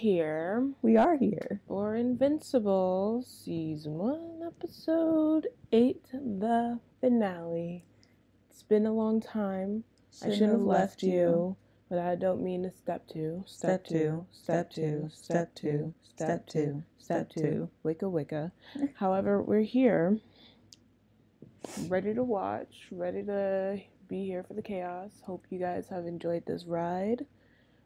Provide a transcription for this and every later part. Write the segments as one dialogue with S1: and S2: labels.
S1: here
S2: We are here.
S1: for Invincible Season 1, Episode 8, the finale. It's been a long time. I shouldn't have left you, but I don't mean to step two.
S2: Step two, step two, step two, step two,
S1: step
S2: step
S1: two.
S2: two.
S1: Wicca wicca. However, we're here, ready to watch, ready to be here for the chaos. Hope you guys have enjoyed this ride.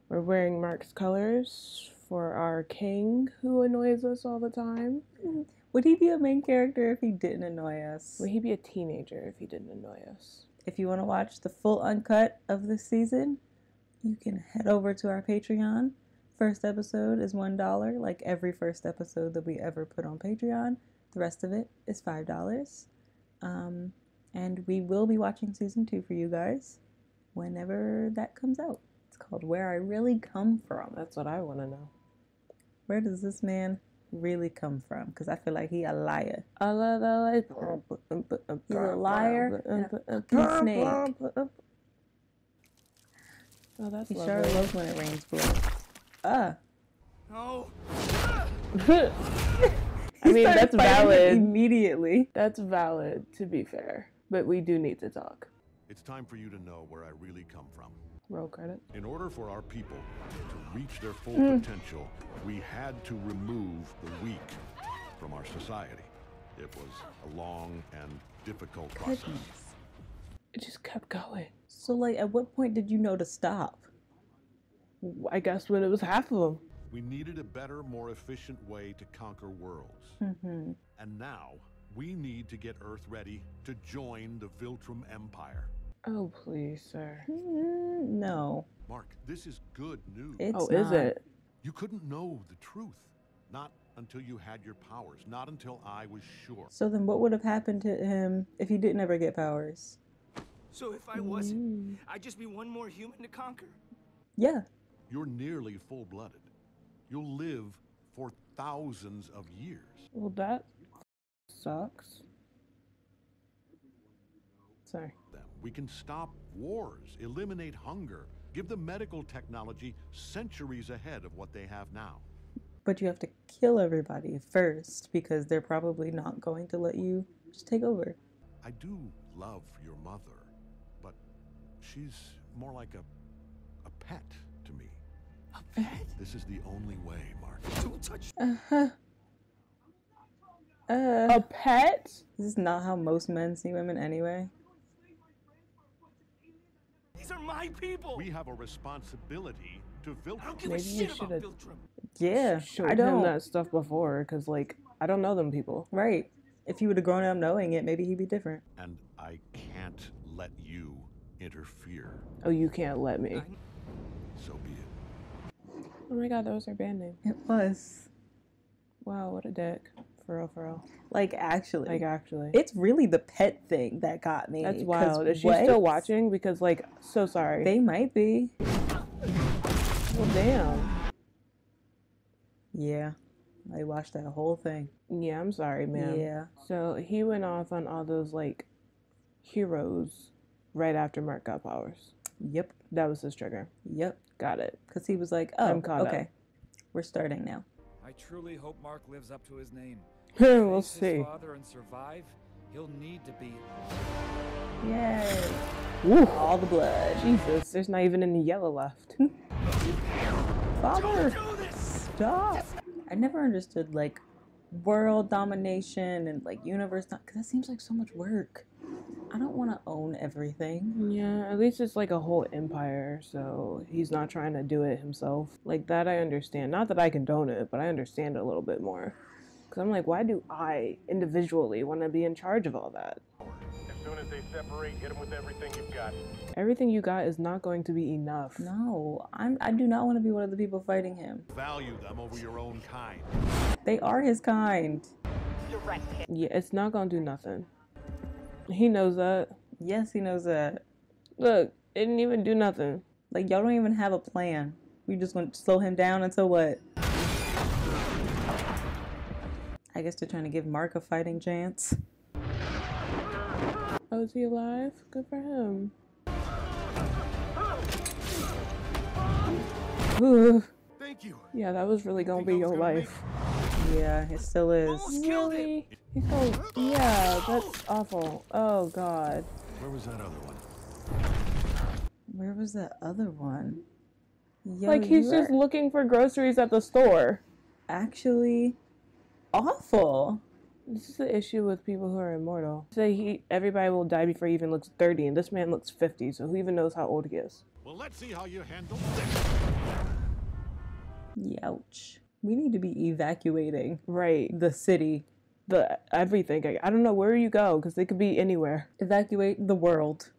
S1: We're wearing Mark's colors for our king who annoys us all the time.
S2: Would he be a main character if he didn't annoy us?
S1: Would he be a teenager if he didn't annoy us?
S2: If you want to watch the full uncut of this season, you can head over to our Patreon. First episode is $1, like every first episode that we ever put on Patreon. The rest of it is $5. Um, and we will be watching season two for you guys whenever that comes out. It's called Where I Really Come From.
S1: That's what I want to know.
S2: Where does this man really come from? Because I feel like he a liar.
S1: I love LA.
S2: He's a liar and a fucking snake.
S1: Oh, that's
S2: He sure loves when it rains blood. Ah.
S3: No.
S1: I mean, that's valid.
S2: Immediately.
S1: That's valid, to be fair. But we do need to talk.
S4: It's time for you to know where I really come from.
S1: Roll credit.
S4: In order for our people to reach their full
S1: Hmm.
S4: potential, we had to remove the weak from our society. It was a long and difficult process.
S1: It just kept going.
S2: So, like, at what point did you know to stop?
S1: I guess when it was half of them.
S4: We needed a better, more efficient way to conquer worlds.
S2: Mm-hmm.
S4: And now, we need to get Earth ready to join the Viltrum Empire.
S1: Oh, please, sir.
S2: Mm, no,
S4: Mark, this is good news.
S2: it's
S1: oh, is it?
S4: You couldn't know the truth. Not until you had your powers. Not until I was sure.
S2: So then, what would have happened to him if he didn't ever get powers?
S3: So if I wasn't,
S1: Mm.
S3: I'd just be one more human to conquer.
S2: Yeah,
S4: You're nearly full blooded. You'll live for thousands of years.
S1: Well, that sucks. Sorry.
S4: Them. We can stop wars, eliminate hunger, give the medical technology centuries ahead of what they have now.
S2: but you have to kill everybody first because they're probably not going to let you just take over.
S4: I do love your mother, but she's more like a, a pet to me.
S3: A pet?
S4: This is the only way, Mark.
S3: Don't touch.
S2: Uh-huh. Uh,
S1: A pet?
S2: this is not how most men see women anyway.
S3: These are my people.
S4: We have a responsibility to
S3: I don't give
S1: Maybe
S3: a
S1: you
S3: shit about Viltrum.
S2: Yeah,
S1: Showed
S2: I
S1: him
S2: don't.
S1: that stuff before, because, like, I don't know them people.
S2: Right. If he would have grown up knowing it, maybe he'd be different.
S4: And I can't let you interfere.
S1: Oh, you can't let me.
S4: So be it.
S1: Oh my god, that was our band name.
S2: It was.
S1: Wow, what a dick. For real, for real.
S2: Like, actually.
S1: Like, actually.
S2: it's really the pet thing that got me.
S1: That's wild. Is she
S2: what?
S1: still watching? Because, like, so sorry.
S2: They might be.
S1: well, damn.
S2: Yeah. I watched that whole thing.
S1: Yeah, I'm sorry, man.
S2: Yeah.
S1: So he went off on all those, like, heroes right after Mark got powers.
S2: Yep.
S1: That was his trigger.
S2: Yep.
S1: Got it.
S2: Because he was like, oh,
S1: I'm caught up.
S2: okay. We're starting now.
S5: I truly hope Mark lives up to his name.
S1: we'll
S5: his
S1: see.
S5: father and survive. He'll need to be.
S2: Yay.
S1: Woo.
S2: All the blood.
S1: Jesus, there's not even any yellow left.
S2: Father,
S3: Do this.
S2: stop. I never understood, like, world domination and, like, universe. Because that seems like so much work. I don't want to own everything.
S1: Yeah, at least it's like a whole empire, so he's not trying to do it himself. Like that, I understand. Not that I condone it, but I understand it a little bit more. Because I'm like, why do I individually want to be in charge of all that?
S6: As soon as they separate, hit them with everything you've got.
S1: Everything you got is not going to be enough.
S2: No, I'm, I do not want to be one of the people fighting him.
S4: Value them over your own kind.
S2: They are his kind.
S1: Yeah, it's not going to do nothing. He knows that.
S2: Yes, he knows that.
S1: Look, it didn't even do nothing.
S2: Like, y'all don't even have a plan. We just want to slow him down until what? I guess they're trying to give Mark a fighting chance.
S1: Oh, is he alive? Good for him. Ooh.
S3: Thank you.
S1: Yeah, that was really gonna
S3: Think
S1: be your
S3: gonna
S1: life.
S2: Yeah, it still is.
S3: Almost killed him.
S1: Really? He's going. Yeah, that's awful. Oh god.
S4: Where was that other one?
S2: Where was that other one? Yo,
S1: like he's just
S2: are
S1: looking for groceries at the store.
S2: actually awful.
S1: This is the issue with people who are immortal. Say he, everybody will die before he even looks 30, and this man looks 50, so who even knows how old he is?
S4: Well, let's see how you handle this.
S2: Youch. We need to be evacuating
S1: Right.
S2: the city.
S1: The everything. I, I don't know where you go because they could be anywhere.
S2: Evacuate the world.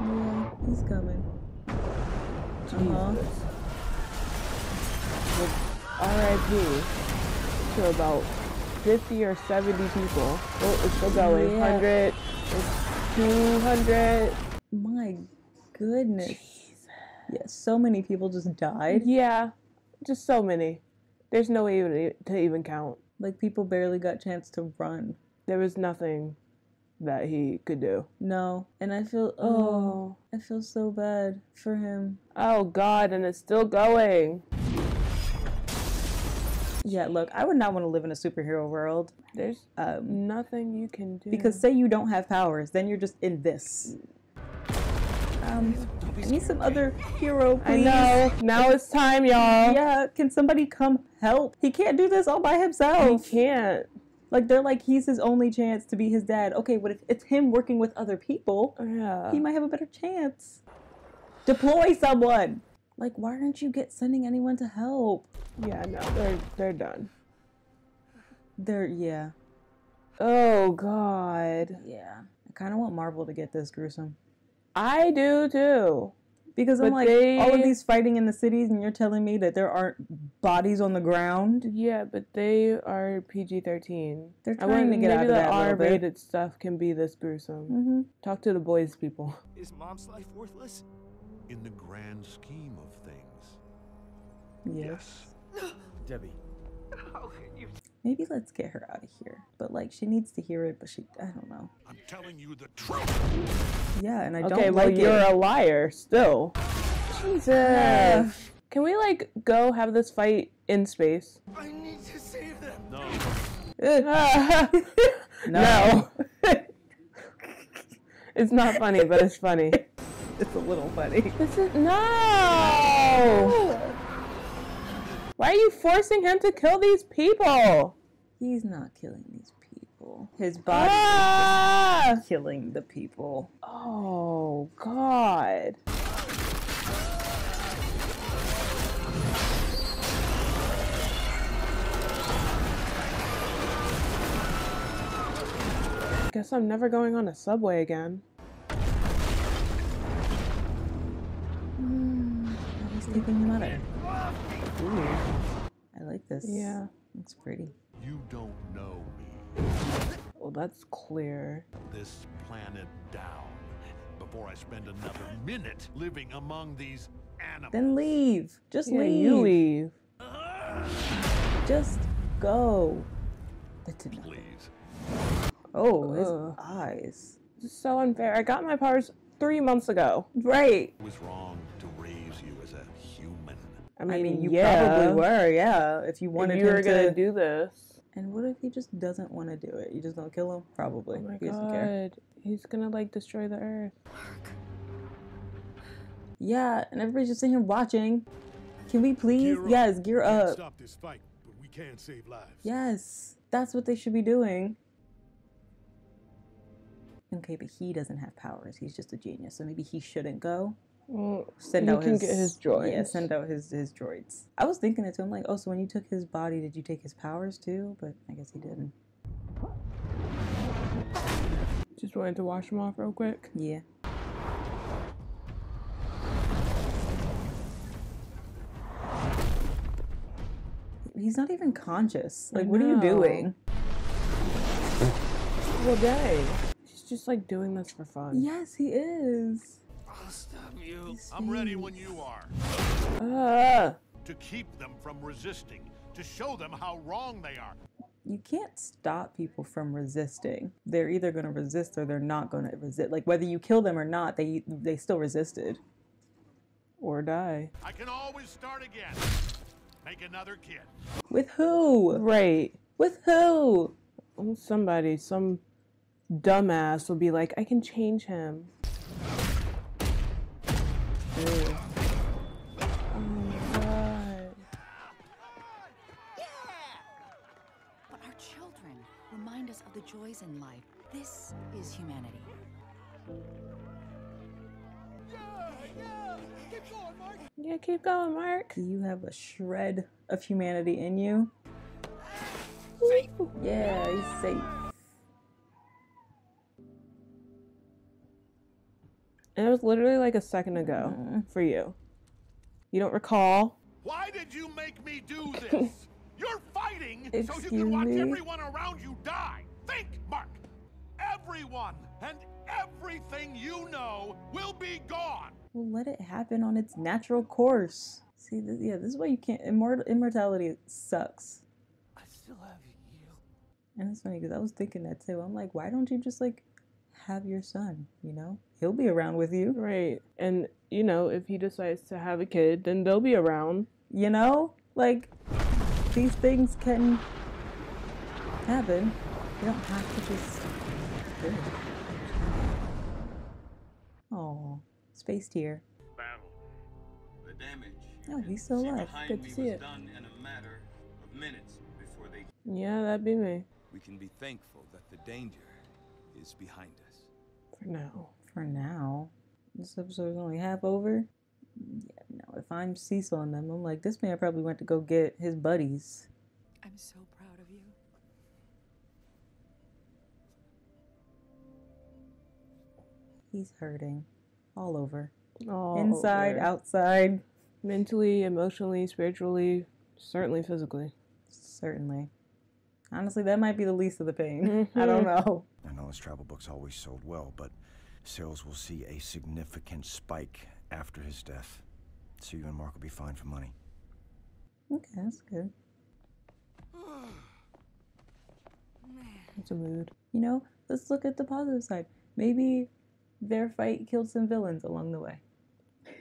S2: Yeah, he's coming. Uh-huh.
S1: R.I.P. to about 50 or 70 people. Oh, it's still going.
S2: Yeah.
S1: 100, it's 200.
S2: My goodness. Jesus. Yeah, so many people just died.
S1: Yeah, just so many. There's no way even to even count.
S2: Like people barely got chance to run.
S1: There was nothing that he could do.
S2: No. And I feel oh, oh. I feel so bad for him.
S1: Oh God, and it's still going.
S2: Yeah, look, I would not want to live in a superhero world.
S1: There's
S2: Um
S1: nothing you can do.
S2: because say you don't have powers, then you're just in this. Um I need some other hero, please.
S1: I know. Now it's time, y'all.
S2: Yeah, can somebody come help? He can't do this all by himself.
S1: He can't.
S2: Like they're like he's his only chance to be his dad. Okay, but if it's him working with other people,
S1: Yeah.
S2: he might have a better chance. Deploy someone. Like why aren't you get sending anyone to help?
S1: Yeah, no, they're they're done.
S2: They're yeah.
S1: Oh God.
S2: Yeah. I kind of want Marvel to get this gruesome.
S1: I do too.
S2: Because I'm
S1: But
S2: like all of these fighting in the cities and you're telling me that there aren't bodies on the ground?
S1: Yeah, but they are PG thirteen.
S2: They're
S1: I
S2: trying
S1: want
S2: to get
S1: maybe
S2: out of
S1: the
S2: that a little
S1: R rated stuff can be this gruesome.
S2: Mhm.
S1: Talk to the boys, people.
S3: Is mom's life worthless?
S4: In the grand scheme of things,
S2: Yes.
S3: Debbie. How could you?
S2: Maybe let's get her out of here. But like she needs to hear it, but she I don't know.
S4: I'm telling you the truth.
S2: Yeah, and I
S1: okay,
S2: don't know.
S1: Okay, well
S2: like
S1: you're
S2: it.
S1: a liar still. Jesus. Can we like go have this fight in space?
S3: I need to save them.
S4: No.
S1: no. it's not funny, but it's funny.
S2: It's a little funny.
S1: This is no. Why are you forcing him to kill these people?
S2: He's not killing these people. His body
S1: Ah!
S2: is killing the people.
S1: Oh God. Guess I'm never going on a subway again.
S2: He's taking him out of Ooh. I like this.
S1: Yeah.
S2: It's pretty.
S4: You don't know me.
S1: Well, that's clear.
S4: This planet down before I spend another minute living among these animals.
S2: Then leave. Just
S1: Yeah,
S2: leave.
S1: you leave.
S2: Just go. That did not-
S4: Please.
S2: Oh, his
S1: Ugh.
S2: eyes.
S1: This is so unfair. I got my powers three months ago.
S2: Right.
S4: It was wrong to raise you as a human.
S1: I mean,
S2: I mean, you
S1: yeah,
S2: probably were, yeah. If you
S1: If
S2: wanted
S1: you
S2: him
S1: were
S2: to.
S1: gonna do this.
S2: And what if he just doesn't want to do it? You just don't kill him? Probably.
S1: Oh my
S2: he doesn't care.
S1: god. He's gonna like destroy the earth.
S2: Yeah, and everybody's just sitting here watching. Can we please?
S6: Gear
S2: yes, gear
S6: Can't
S2: up.
S6: stop this fight, but we can save lives.
S2: Yes, that's what they should be doing. Okay, but he doesn't have powers. He's just a genius, so maybe he shouldn't go.
S1: Well,
S2: Send out
S1: can
S2: his,
S1: get his droids.
S2: Yeah, send out his his droids. I was thinking it too. I'm like, oh, so when you took his body, did you take his powers too? But I guess he didn't.
S1: Just wanted to wash him off real quick.
S2: Yeah. He's not even conscious. Like, what are you doing?
S1: Well, dang. He's just like doing this for fun.
S2: Yes, he is.
S3: I'll stop you.
S4: I'm ready when you are.
S1: Ah.
S4: To keep them from resisting. To show them how wrong they are.
S2: You can't stop people from resisting. They're either going to resist or they're not going to resist. Like whether you kill them or not, they they still resisted.
S1: Or die.
S4: I can always start again. Make another kid.
S2: With who?
S1: Right.
S2: With who?
S1: Somebody, some dumbass will be like, I can change him. Ew. Oh my god.
S7: But our children remind us of the joys in life. This is humanity.
S1: Yeah, keep going, Mark.
S2: Do you have a shred of humanity in you? Yeah, he's safe.
S1: And it was literally like a second ago mm-hmm. for you. You don't recall?
S4: Why did you make me do this? You're fighting so you can watch
S2: me?
S4: everyone around you die. Think, Mark. Everyone and everything you know will be gone.
S2: Well, let it happen on its natural course. See, this, yeah, this is why you can't. Immort- immortality sucks.
S3: I still have you.
S2: And it's funny because I was thinking that too. I'm like, why don't you just like have your son? You know, he'll be around with you.
S1: Right. And, you know, if he decides to have a kid, then they'll be around.
S2: You know, like these things can happen. You don't have to just. do it. Oh, space tier.
S8: battle. The damage
S2: Oh, he's still alive.
S1: Good to see it.
S8: done in a matter of minutes before they
S1: Yeah, that'd be me.
S5: We can be thankful that the danger is behind us.
S1: For now.
S2: For now, this episode is only half over. Yeah, no. If I'm Cecil and them, I'm like, this man probably went to go get his buddies.
S7: I'm so proud of you.
S2: He's hurting, all over,
S1: All
S2: inside,
S1: over.
S2: outside.
S1: Mentally, emotionally, spiritually, certainly physically.
S2: Certainly. Honestly, that might be the least of the pain. Mm-hmm. I don't know.
S9: I know his travel books always sold well, but sales will see a significant spike after his death. So you and Mark will be fine for money.
S2: Okay, that's good.
S1: It's a mood.
S2: You know, let's look at the positive side. Maybe their fight killed some villains along the way.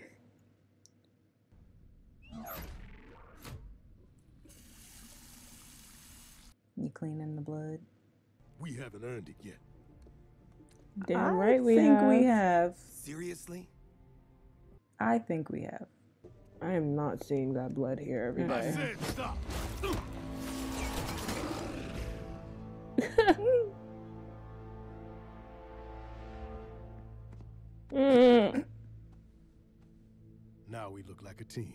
S2: You cleaning the blood?
S3: We haven't earned it yet.
S1: Damn
S2: I
S1: right we
S2: think
S1: have.
S2: we have.
S3: Seriously?
S2: I think we have.
S1: I am not seeing that blood here everybody.
S4: I said stop.
S1: Mm.
S3: Now we look like a team.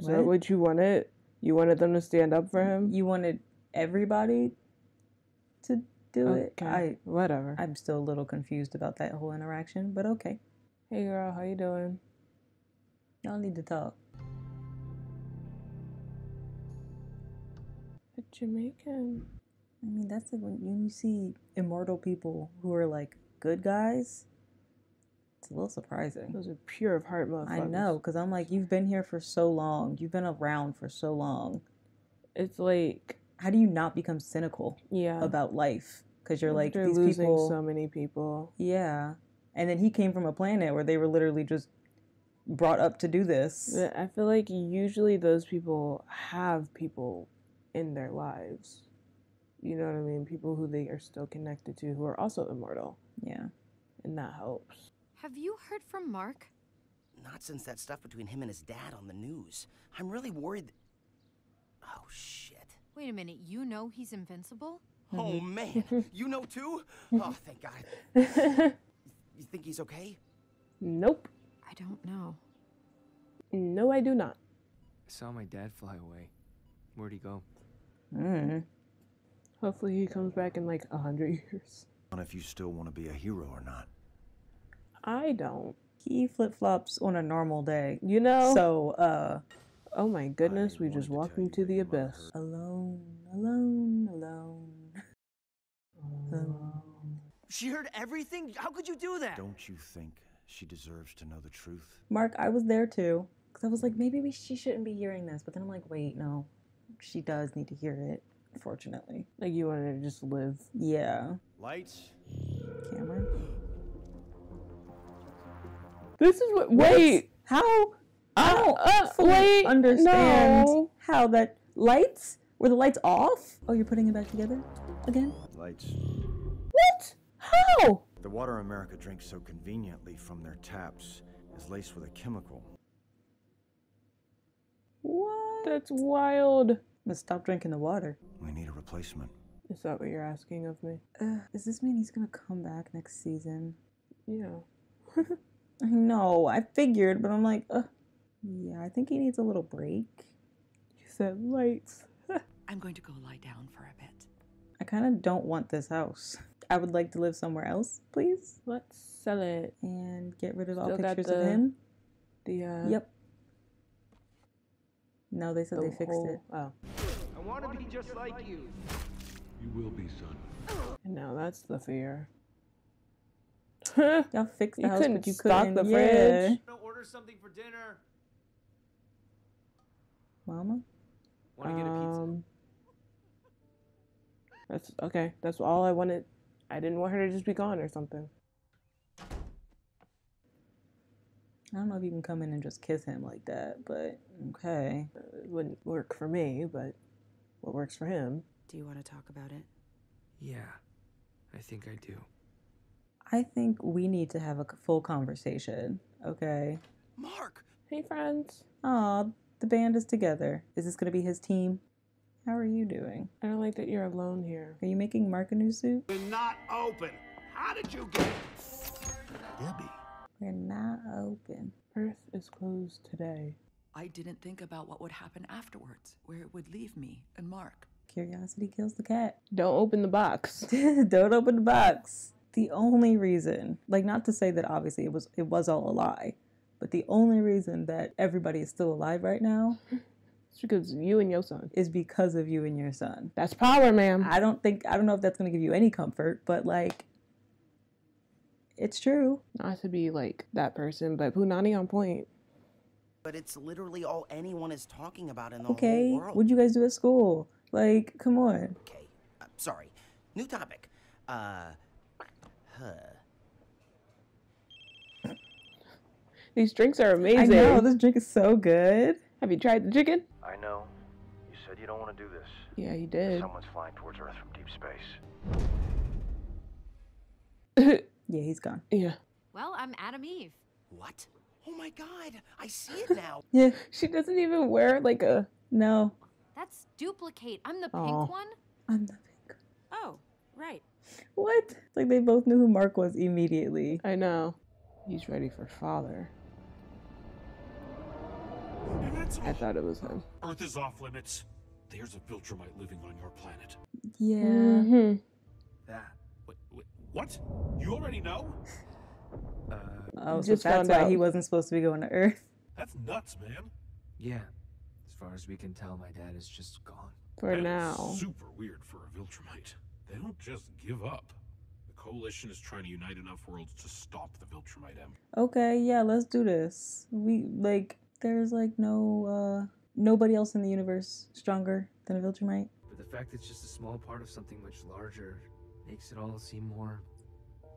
S1: Is that
S2: What?
S1: what you wanted? You wanted them to stand up for him?
S2: You wanted everybody to do it.
S1: Okay,
S2: I
S1: whatever.
S2: I'm still a little confused about that whole interaction, but okay.
S1: Hey girl, how you doing?
S2: Y'all need to talk.
S1: A Jamaican.
S2: I mean, that's like when you see immortal people who are like good guys. It's a little surprising.
S1: Those are pure of heart motherfuckers.
S2: I know, because I'm like, you've been here for so long. You've been around for so long.
S1: It's like,
S2: How do you not become cynical
S1: yeah.
S2: about life? Because you're like, these
S1: losing
S2: people.
S1: so many people.
S2: Yeah. And then he came from a planet where they were literally just brought up to do this.
S1: I feel like usually those people have people in their lives. You know what I mean? People who they are still connected to who are also immortal.
S2: Yeah.
S1: And that helps.
S10: Have you heard from Mark?
S11: Not since that stuff between him and his dad on the news. I'm really worried. Oh, shit.
S10: Wait a minute, you know he's invincible?
S11: Oh, man. you know too? Oh, thank God. You think he's okay?
S1: Nope.
S10: I don't know.
S1: No, I do not.
S12: I saw my dad fly away. Where'd he go?
S2: Mm.
S1: Hopefully he comes back in like a hundred years.
S9: On if you still want to be a hero or not.
S1: I don't.
S2: He flip flops on a normal day.
S1: You know?
S2: So, uh.
S1: Oh my goodness, we just walked into the abyss.
S2: Alone, alone, alone. alone.
S11: She heard everything? How could you do that?
S9: Don't you think she deserves to know the truth?
S2: Mark, I was there too. Because I was like, maybe we, she shouldn't be hearing this. But then I'm like, wait, no. She does need to hear it. Unfortunately.
S1: Like you wanted to just live.
S2: Yeah.
S9: Lights.
S2: Camera.
S1: This is what. Wait.
S2: How? I don't
S1: uh,
S2: fully
S1: wait,
S2: understand
S1: no.
S2: how that lights were the lights off. Oh, you're putting it back together again.
S9: Lights.
S1: What? How?
S9: The water America drinks so conveniently from their taps is laced with a chemical.
S2: What?
S1: That's wild.
S2: Let's stop drinking the water.
S9: We need a replacement.
S1: Is that what you're asking of me?
S2: Uh, does this mean he's gonna come back next season?
S1: Yeah.
S2: I know. I figured, but I'm like, uh, yeah. I think he needs a little break.
S1: You said lights.
S7: I'm going to go lie down for a bit.
S2: I kind of don't want this house. I would like to live somewhere else, please,
S1: Let's sell it.
S2: and get rid of all
S1: Still got
S2: pictures of him.
S1: The uh.
S2: Yep. No, they said
S1: the
S2: they fixed
S1: whole-
S2: it.
S1: Oh.
S13: I want to be just like you.
S4: You will be, son.
S1: And now that's the fear.
S2: Y'all fixed the
S1: You
S2: house,
S1: couldn't
S2: but you
S1: stock
S2: couldn't.
S1: the
S2: yeah.
S1: fridge.
S12: Order something for dinner.
S2: Mama.
S12: Want to get a pizza?
S1: Um, that's okay. That's all I wanted. I didn't want her to just be gone or something.
S2: I don't know if you can come in and just kiss him like that, but okay.
S1: It wouldn't work for me, but what works for him?
S7: Do you want to talk about it?
S12: Yeah, I think I do.
S2: I think we need to have a full conversation, okay?
S11: Mark!
S1: Hey, friends.
S2: Aw, the band is together. Is this gonna be his team? How are you doing?
S1: I don't like that you're alone here.
S2: Are you making Mark a new suit?
S3: We're not open. How did you get?
S4: Debbie.
S2: We're not open.
S1: Earth is closed today.
S7: I didn't think about what would happen afterwards, where it would leave me and Mark.
S2: Curiosity kills the cat.
S1: Don't open the box.
S2: Don't open the box. The only reason, like not to say that obviously it was it was all a lie, but the only reason that everybody is still alive right now
S1: It's because of you and your son.
S2: is because of you and your son.
S1: That's power, ma'am.
S2: I don't think I don't know if that's going to give you any comfort, but like it's true.
S1: Not to be like that person, but Punani on point.
S11: But it's literally all anyone is talking about in the
S2: Okay,
S11: whole world.
S2: what'd you guys do at school? Like, come on.
S11: Okay, uh, sorry. New topic. Uh, huh.
S1: These drinks are amazing.
S2: I know this drink is so good.
S1: Have you tried the chicken?
S9: I know. You said you don't want to do this.
S1: Yeah, you did.
S9: Someone's flying towards Earth from deep space.
S2: Yeah, he's gone.
S1: yeah.
S10: Well, I'm Atom Eve.
S11: What? Oh my god, I see it now.
S2: Yeah,
S1: She doesn't even wear like a.
S2: no,
S10: That's duplicate. I'm the
S1: Aw.
S10: pink one.
S2: I'm the pink.
S10: Oh, right.
S2: What? It's like they both knew who Mark was immediately.
S1: I know. He's ready for father. I thought it was him.
S3: Earth is off limits. There's a Viltrumite living on your planet.
S2: Yeah.
S1: hmm
S12: That.
S3: Wait, wait, what? You already know?
S12: Uh,
S2: Oh, so
S1: Just
S2: that's
S1: found
S2: why
S1: out.
S2: he wasn't supposed to be going to Earth.
S3: That's nuts, man.
S12: yeah. As far as we can tell, my dad is just gone.
S1: For
S3: That is
S1: now.
S3: super weird for a Viltrumite. They don't just give up. The Coalition is trying to unite enough worlds to stop the Viltrumite Empire.
S2: Okay, yeah, let's do this. We like there's like no uh nobody else in the universe stronger than a Viltrumite.
S12: But the fact it's just a small part of something much larger makes it all seem more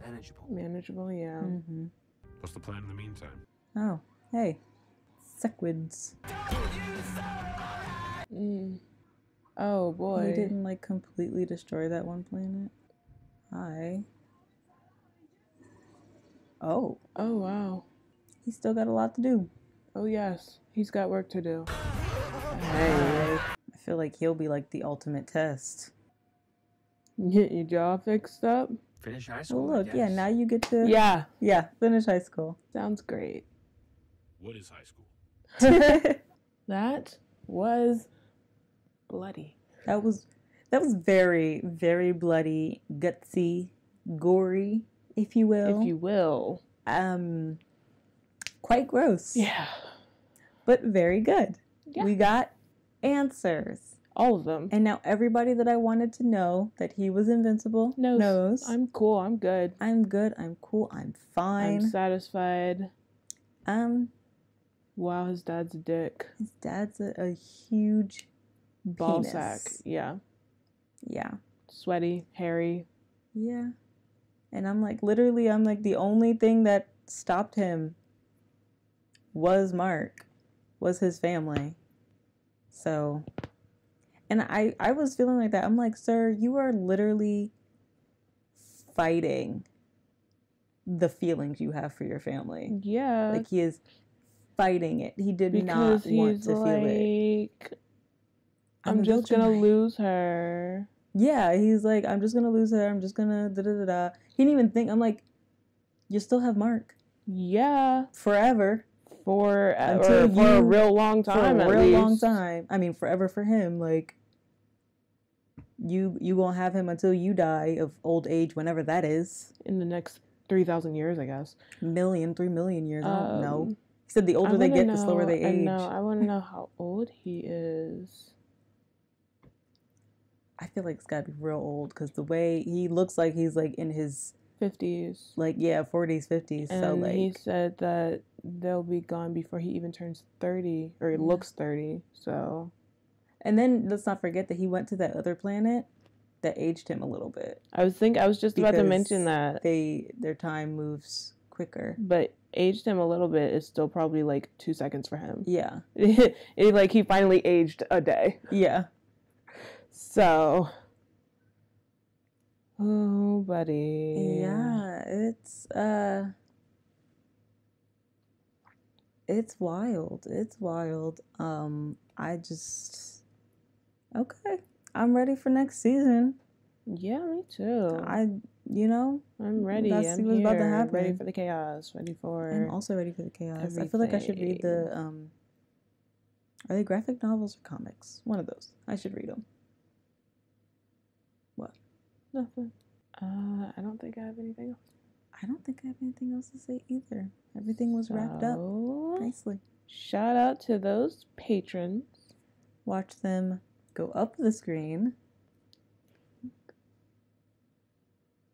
S12: manageable.
S1: Manageable, yeah.
S2: Mm-hmm.
S3: What's the plan in the meantime?
S2: Oh, hey. Sequids.
S1: Mm. Oh boy.
S2: He didn't like completely destroy that one planet. Hi. Oh,
S1: Oh wow.
S2: he's still got a lot to do.
S1: Oh yes. He's got work to do. Hey.
S2: I feel like he'll be like the ultimate test.
S1: Get your jaw fixed up?
S12: Finish high oh, school.
S2: Well, look, yeah, now you get to
S1: Yeah.
S2: yeah finish high school.
S1: Sounds great.
S3: What is high school?
S1: That was bloody.
S2: That was that was very very bloody, gutsy, gory, if you will.
S1: If you will.
S2: um quite gross.
S1: Yeah.
S2: But very good.
S1: Yeah.
S2: We got answers.
S1: All of them.
S2: And now everybody that I wanted to know that he was invincible
S1: Knows.
S2: knows.
S1: I'm cool. I'm good.
S2: I'm good. I'm cool. I'm fine.
S1: I'm satisfied.
S2: um
S1: Wow, his dad's a dick.
S2: his dad's a, a huge
S1: Ball
S2: penis.
S1: sack. Yeah.
S2: Yeah.
S1: Sweaty, hairy.
S2: Yeah. And I'm like, literally, I'm like, the only thing that stopped him was Mark, was his family. So, and I, I was feeling like that. I'm like, sir, you are literally fighting the feelings you have for your family.
S1: Yeah.
S2: Like he is fighting it. He did
S1: because
S2: not want to feel it. I'm
S1: I'm, just gonna lose her.
S2: Yeah, he's like, I'm just gonna lose her. I'm just gonna da da da da. He didn't even think. I'm like, you still have Mark
S1: Yeah.
S2: forever
S1: For,
S2: until
S1: or for a real long time.
S2: For a real long time. I mean, forever for him. Like, you you gonna have him until you die of old age, whenever that is.
S1: In the next three thousand years, I guess.
S2: Million, three million years. I don't know.
S1: Um,
S2: He said the older they get, the slower
S1: know-
S2: they
S1: I
S2: age.
S1: know. I want to know how old he is.
S2: I feel like it's gotta be real old because the way he looks like he's like in his
S1: Fifties.
S2: like yeah forties fifties. So
S1: And
S2: like
S1: he said that they'll be gone before he even turns thirty, or he
S2: Yeah.
S1: looks thirty. So
S2: And then let's not forget that he went to that other planet that aged him a little bit.
S1: I was think I was just about to mention that,
S2: they their time moves quicker.
S1: but aged him a little bit is still probably like two seconds for him.
S2: Yeah,
S1: it, like he finally aged a day.
S2: yeah.
S1: So, oh, buddy.
S2: Yeah, it's uh it's wild. It's wild. Um I just okay. I'm ready for next season.
S1: Yeah, me too.
S2: I you know,
S1: I'm ready.
S2: Let's
S1: I'm
S2: what's about to happen.
S1: Ready for the chaos. Ready for.
S2: I'm also ready for the chaos. I feel like I should read the um are they graphic novels or comics? One of those. I should read them.
S1: Nothing. Uh, I don't think I have anything else.
S2: I don't think I have anything else to say either. Everything was wrapped up nicely.
S1: Shout out to those patrons.
S2: Watch them go up the screen.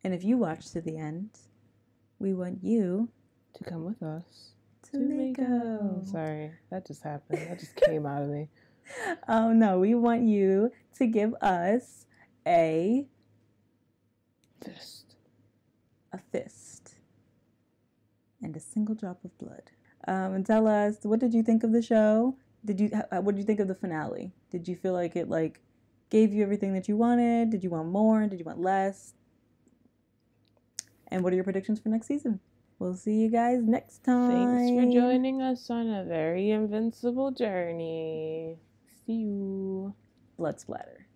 S2: And if you watch to the end, we want you
S1: to come with us
S2: to Mako.
S1: Sorry, that just happened. That just came out of me.
S2: Oh no, we want you to give us a
S1: Fist.
S2: a fist and a single drop of blood. Um, and tell us what did you think of the show? Did you uh, what did you think of the finale? Did you feel like it like gave you everything that you wanted? Did you want more? Did you want less? And what are your predictions for next season? We'll see you guys next time.
S1: Thanks for joining us on a very invincible journey. See you.
S2: Blood splatter.